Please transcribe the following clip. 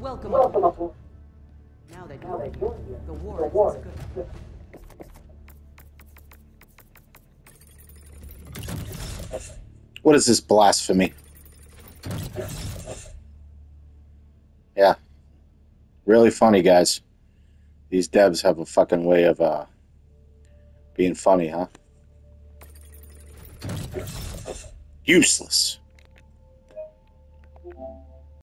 Welcome aboard. Now that you're here, the war is good. What is this blasphemy? Yeah. Really funny, guys. These devs have a fucking way of uh, being funny, huh? Useless.